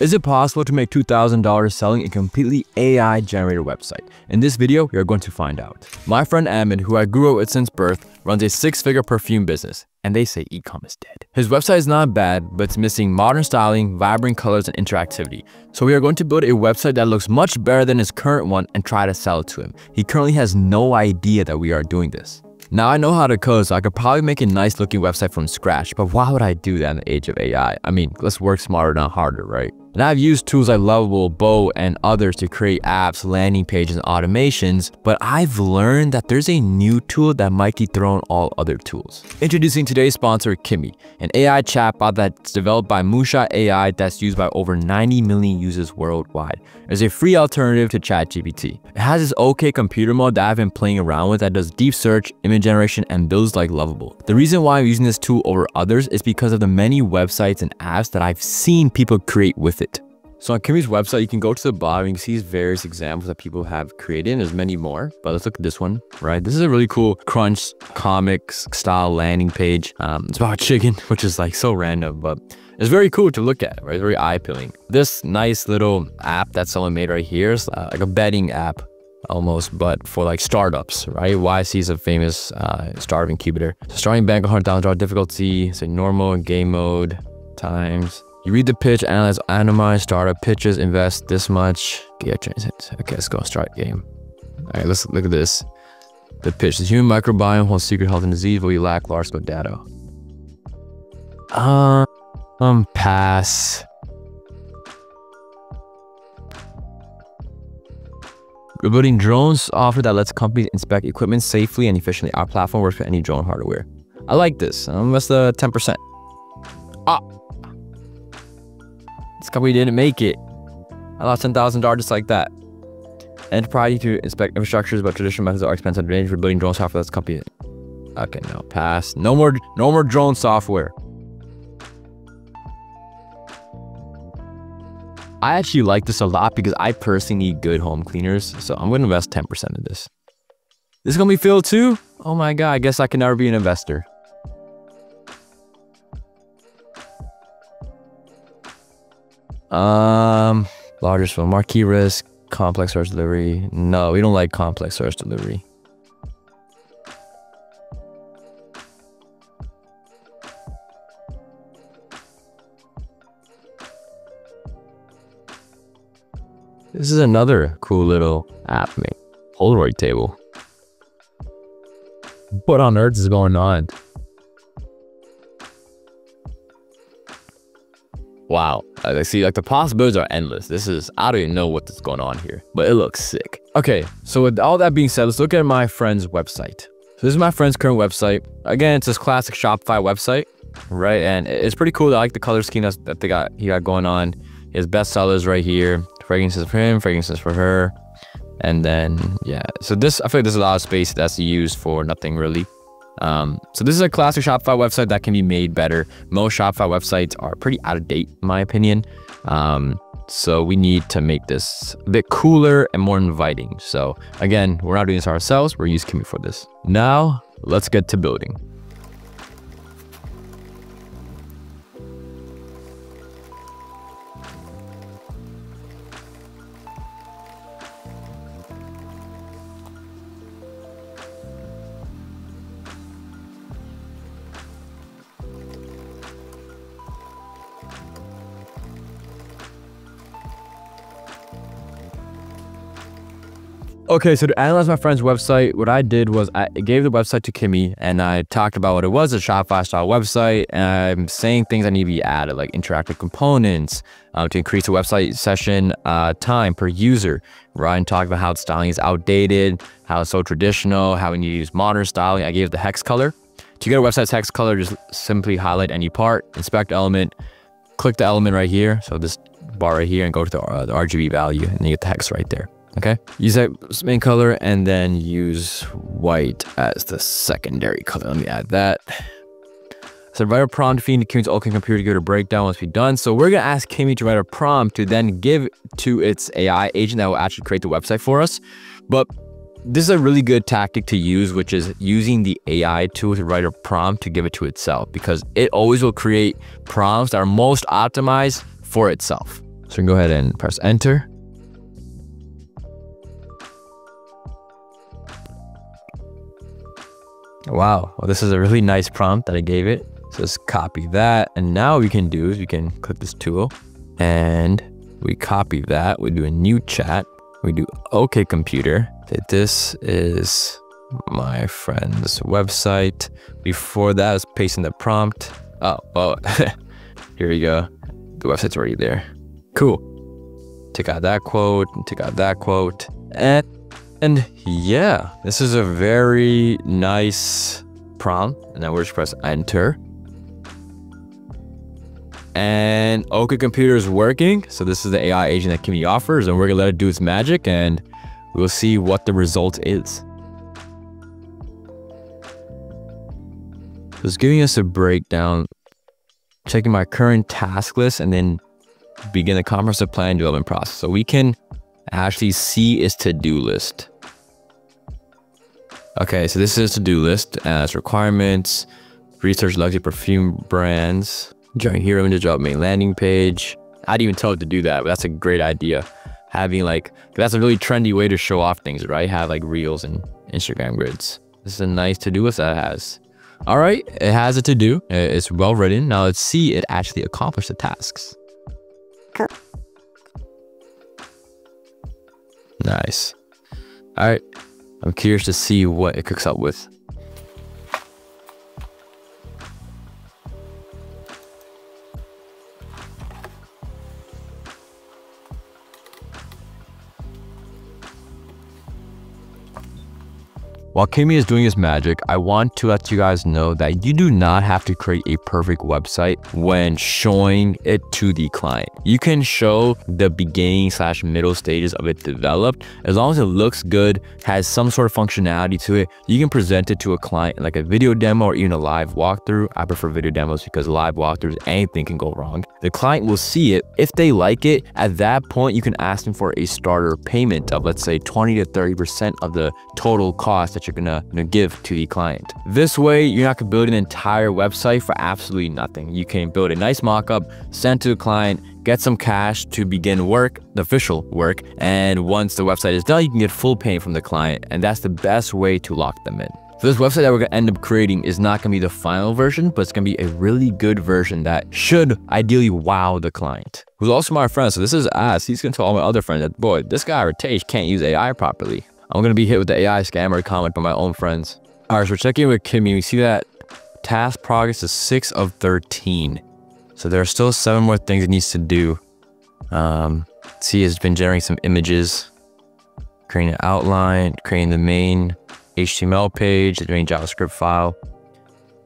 Is it possible to make $2,000 selling a completely AI generated website? In this video, we are going to find out. My friend Ahmed, who I grew up with since birth, runs a six-figure perfume business, and they say e-com is dead. His website is not bad, but it's missing modern styling, vibrant colors, and interactivity. So we are going to build a website that looks much better than his current one and try to sell it to him. He currently has no idea that we are doing this. Now I know how to code, so I could probably make a nice looking website from scratch, but why would I do that in the age of AI? I mean, let's work smarter, not harder, right? And I've used tools like Lovable, Bolt, and others to create apps, landing pages, and automations, but I've learned that there's a new tool that might dethrone all other tools. Introducing today's sponsor, Kimi, an AI chatbot that's developed by Moonshot AI that's used by over 90 million users worldwide. It's a free alternative to ChatGPT. It has this OK computer mode that I've been playing around with that does deep search, image generation, and builds like Lovable. The reason why I'm using this tool over others is because of the many websites and apps that I've seen people create with it. So on Kimi's website, you can go to the bottom, you can see various examples that people have created, and there's many more, but let's look at this one, right? This is a really cool Crunch comics style landing page. Um, it's about chicken, which is like so random, but it's very cool to look at, right? Very eye-appealing. This nice little app that someone made right here is uh, like a betting app almost, but for like startups, right? YC is a famous uh, startup incubator. So starting bank, $100,000 difficulty, say normal, game mode, times, you read the pitch, analyze, anonymize, startup pitches, invest this much. Yeah. Okay, let's go start game. All right, let's look at this. The pitch. The human microbiome holds secret health and disease, but we lack large-scale data. Uh, um, pass. We're building drones offer that lets companies inspect equipment safely and efficiently. Our platform works for any drone hardware. I like this. Um, that's the 10%. Ah, this company didn't make it. I lost $10,000 just like that. And Enterprise to inspect infrastructures, but traditional methods are expensive and for building drone software. That's company. Okay, no, pass. No more, no more drone software. I actually like this a lot because I personally need good home cleaners, so I'm gonna invest 10% of this. This is gonna be filled too? Oh my god, I guess I can never be an investor. Um, largest film, marquee risk, complex source delivery. No, we don't like complex source delivery. This is another cool little app, mate. Polaroid table. What on earth is going on? Wow. I see, like the possibilities are endless. This is, I don't even know what's going on here, but it looks sick. Okay, so with all that being said, let's look at my friend's website. So this is my friend's current website. Again, it's this classic Shopify website, right? And it's pretty cool. I like the color scheme that they got, he got going on. His best sellers right here. Fragrances for him, fragrances for her. And then, yeah. So this, I feel like there's a lot of space that's used for nothing really. Um, so this is a classic Shopify website that can be made better. Most Shopify websites are pretty out of date, in my opinion. Um, so we need to make this a bit cooler and more inviting. So again, we're not doing this ourselves. We're using Kimi for this. Now, let's get to building. Okay, so to analyze my friend's website, what I did was I gave the website to Kimi and I talked about what it was, a Shopify style website, and I'm saying things that need to be added, like interactive components uh, to increase the website session uh, time per user, right? And talk about how the styling is outdated, how it's so traditional, how we need to use modern styling. I gave the hex color. To get a website's hex color, just simply highlight any part, inspect element, click the element right here, so this bar right here, and go to the, uh, the RGB value, and you get the hex right there. Okay, use that main color and then use white as the secondary color. Let me add that. So write a prompt feed Kimi's OK computer to give it a breakdown once we're done. So we're gonna ask Kimi to write a prompt to then give to its AI agent that will actually create the website for us. But this is a really good tactic to use, which is using the AI tool to write a prompt to give it to itself because it always will create prompts that are most optimized for itself. So we can go ahead and press enter. Wow, well, this is a really nice prompt that I gave it. So let's copy that. And now we can do is we can click this tool and we copy that. We do a new chat. We do OK computer. This is my friend's website. Before that, I was pasting the prompt. Oh, well, here we go. The website's already there. Cool. Take out that quote, and take out that quote. And and yeah, this is a very nice prompt. And then we'll just press enter. And OK Computer is working. So this is the AI agent that Kimi offers, and we're gonna let it do its magic, and we'll see what the result is. So it's giving us a breakdown, checking my current task list, and then begin the comprehensive plan development process. So we can actually see its to-do list. Okay, so this is to-do list uh, as requirements, research luxury perfume brands, Join hero image up main landing page. I didn't even tell it to do that, but that's a great idea. Having like, that's a really trendy way to show off things, right? Have like reels and Instagram grids. This is a nice to-do list that it has. All right, it has a to-do. Uh, it's well written. Now let's see it actually accomplish the tasks. Nice. All right, I'm curious to see what it cooks up with. While Kimi is doing his magic, I want to let you guys know that you do not have to create a perfect website when showing it to the client. You can show the beginning slash middle stages of it developed. As long as it looks good, has some sort of functionality to it, you can present it to a client like a video demo or even a live walkthrough. I prefer video demos because live walkthroughs, anything can go wrong. The client will see it. If they like it, at that point, you can ask them for a starter payment of let's say 20 to 30% of the total cost that you're gonna give to the client. This way, you're not gonna build an entire website for absolutely nothing. You can build a nice mockup, send to the client, get some cash to begin work, the official work, and once the website is done, you can get full payment from the client, and that's the best way to lock them in. So this website that we're gonna end up creating is not gonna be the final version, but it's gonna be a really good version that should ideally wow the client. Who's also my friend, so this is us. He's gonna tell all my other friends that, boy, this guy Ritesh can't use AI properly. I'm gonna be hit with the AI scammer comment by my own friends. All right, so we're checking with Kimi. We see that task progress is six of 13. So there are still seven more things it needs to do. Um, see, it's been generating some images, creating an outline, creating the main HTML page, the main JavaScript file.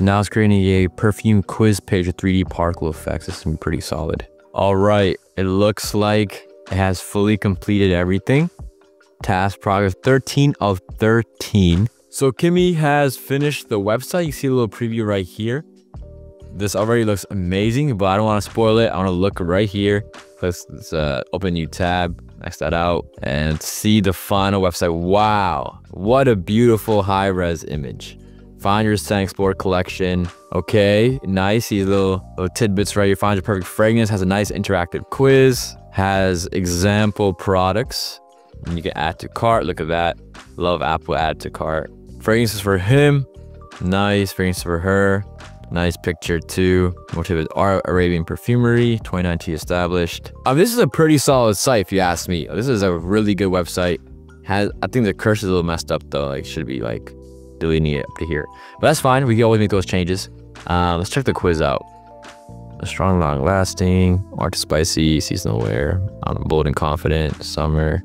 Now it's creating a perfume quiz page with 3D particle effects. This is pretty solid. All right, it looks like it has fully completed everything task progress 13 of 13. So Kimi has finished the website. You see a little preview right here. This already looks amazing, but I don't want to spoil it. I want to look right here. Let's, let's uh, open new tab, X that out, and see the final website. Wow, what a beautiful high-res image. Find your scent explorer collection. Okay, nice. These little, little tidbits right here. Find your perfect fragrance. Has a nice interactive quiz. Has example products. And you can add to cart. Look at that. Love Apple add to cart. Fragrances for him. Nice. Fragrances for her. Nice picture too. Motivated art, Arabian perfumery, 2019 established. Um, this is a pretty solid site if you ask me. This is a really good website. Has I think the curse is a little messed up though. Like should be like deleting it up to here. But that's fine. We can always make those changes. Uh, let's check the quiz out. A strong, long lasting, art spicy, seasonal wear, I'm bold and confident, summer,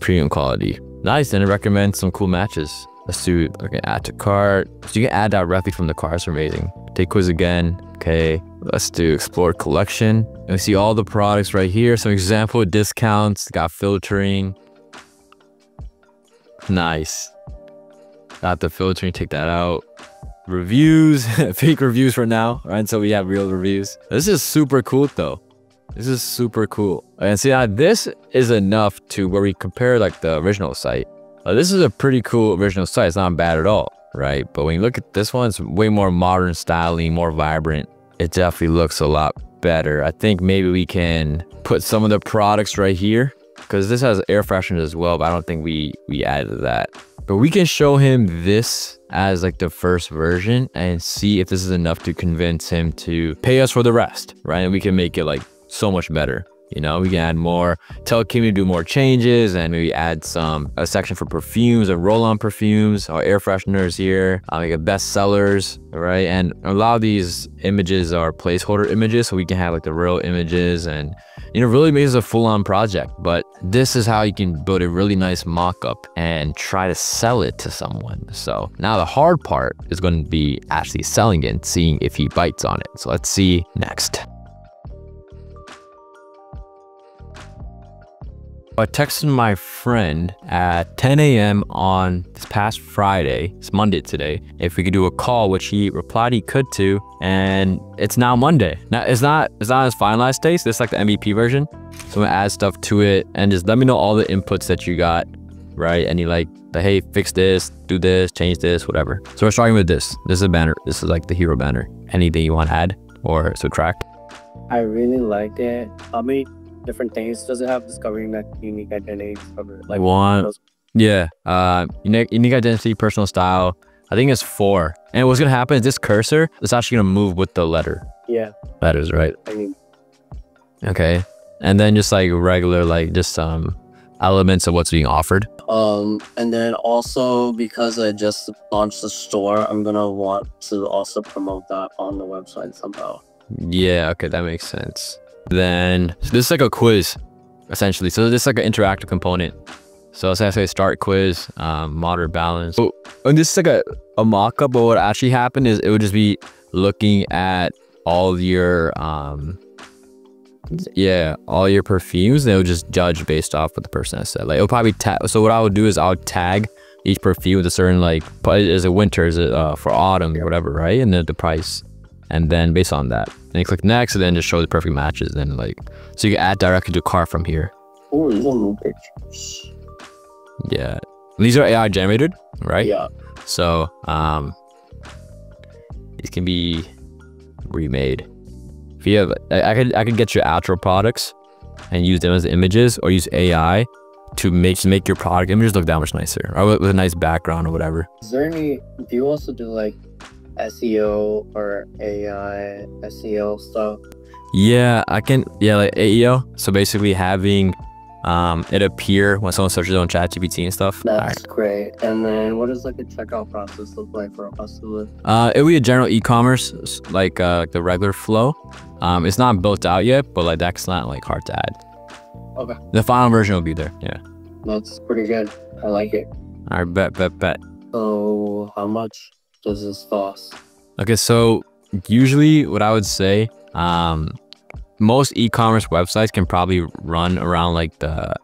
premium quality. Nice, then it recommends some cool matches. Let's do like an add to cart. So you can add that directly from the cards. amazing. Take quiz again. Okay, let's do explore collection. And we see all the products right here. Some example discounts, got filtering. Nice. Got the filtering, take that out. Reviews, fake reviews for now, right? So we have real reviews. This is super cool though. This is super cool. And see, now this is enough to where we compare like the original site. Uh, this is a pretty cool original site. It's not bad at all, right? But when you look at this one, it's way more modern styling, more vibrant. It definitely looks a lot better. I think maybe we can put some of the products right here because this has air fresheners as well, but I don't think we, we added that. But we can show him this as like the first version and see if this is enough to convince him to pay us for the rest, right? And we can make it like so much better. You know, we can add more, tell Kimi to do more changes and maybe add some, a section for perfumes and roll-on perfumes, or air fresheners here, uh, like best sellers, right? And a lot of these images are placeholder images, so we can have like the real images and, you know, really makes a full-on project. But this is how you can build a really nice mock-up and try to sell it to someone. So now the hard part is going to be actually selling it and seeing if he bites on it. So let's see next. I texted my friend at 10 a.m. on this past Friday, it's Monday today, if we could do a call, which he replied he could to, and it's now Monday. Now it's not it's not as finalized state, this is like the MVP version. So I'm gonna add stuff to it and just let me know all the inputs that you got, right? Any like the hey, fix this, do this, change this, whatever. So we're starting with this. This is a banner. This is like the hero banner. Anything you want to add or subtract? I really liked it. I mean different things. Does it have discovering that unique identity like one those? yeah uh unique, unique identity personal style. I think it's four. And what's gonna happen is this cursor is actually gonna move with the letter. Yeah. Letters right? I mean, okay. And then just like regular like just um elements of what's being offered. Um and then also because i just launched the store i'm gonna want to also promote that on the website somehow. Yeah okay that makes sense then so this is like a quiz, essentially. So this is like an interactive component. So let's say start quiz, um, moderate balance. So, and this is like a, a mock-up, but what actually happened is it would just be looking at all your um yeah all your perfumes and it would just judge based off what the person has said like it'll probably tag so what i would do is i would tag each perfume with a certain like is it winter is it uh, for autumn or whatever right and then the price and then based on that and you click next and then just show the perfect matches and like so you can add directly to cart from here. Oh pictures. Yeah. These are ai generated right? Yeah. So um these can be remade. If you have i, I could i could get your outro products and use them as images or use ai to make to make your product images look that much nicer or with, with a nice background or whatever. Is there any do you also do like SEO or AI SEO stuff? Yeah, I can. Yeah, like AEO. So basically having um, it appear when someone searches on ChatGPT and stuff. That's right. great. And then what does like a checkout process look like for a customer? Uh, it would be a general e-commerce, like uh, the regular flow. Um, it's not built out yet, but like that's not like hard to add. Okay. The final version will be there. Yeah. That's pretty good. I like it. All right, bet, bet, bet. So how much? Does this cost? Okay, so usually what I would say, um, most e-commerce websites can probably run around like the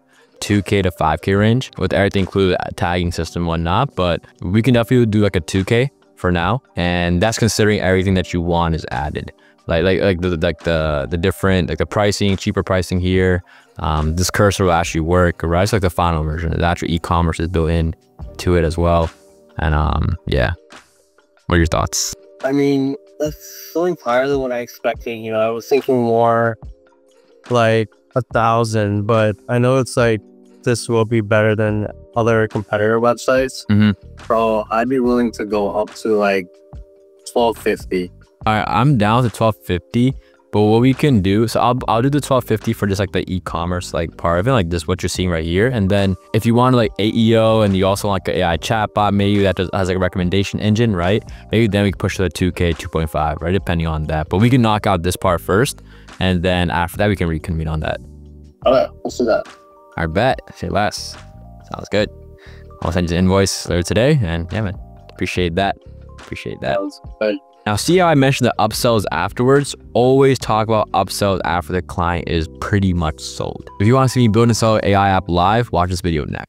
2k to 5k range with everything included tagging system whatnot but we can definitely do like a 2k for now and that's considering everything that you want is added. Like like like the like the the different like the pricing cheaper pricing here um this cursor will actually work right? It's like the final version. The actual e-commerce is built in to it as well. And um yeah what are your thoughts? I mean, that's something higher than what I expected. You know, I was thinking more like a thousand, but I know it's like this will be better than other competitor websites. Mm-hmm. So I'd be willing to go up to like twelve fifty. All right, I'm down to twelve fifty. But what we can do, so I'll, I'll do the 1250 for just like the e-commerce like part of it, like this what you're seeing right here. And then if you want like AEO and you also want like an AI chatbot, maybe that does, has like a recommendation engine, right? Maybe then we can push to the 2K, 2.5, right? Depending on that. But we can knock out this part first. And then after that, we can reconvene on that. All right, let's do that. I bet. Say less. Sounds good. I'll send you the invoice later today. And yeah, man, appreciate that. Appreciate that. Sounds good. Now, see how I mentioned the upsells afterwards? Always talk about upsells after the client is pretty much sold. If you want to see me build and sell an AI app live, watch this video next.